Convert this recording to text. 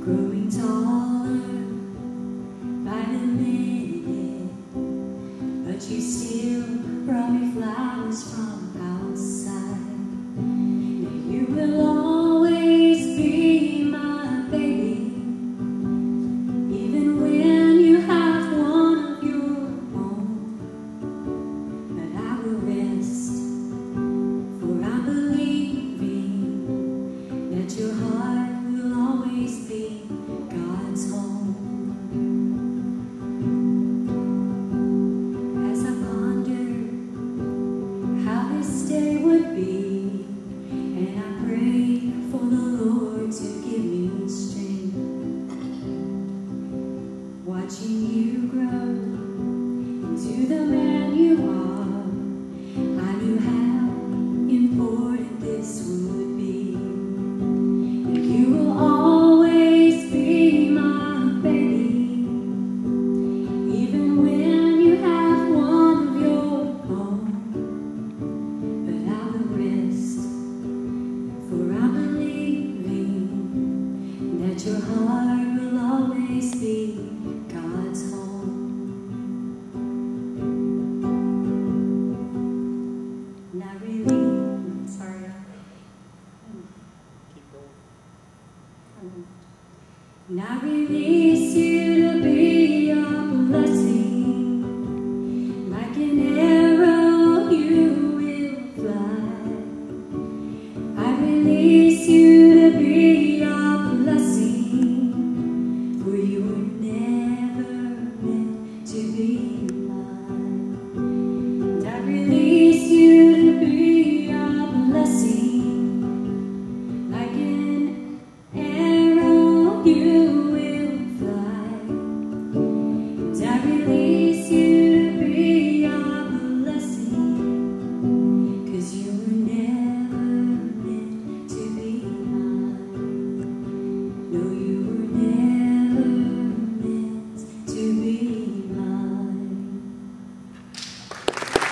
growing tall. this. Mm-hmm. Now release you.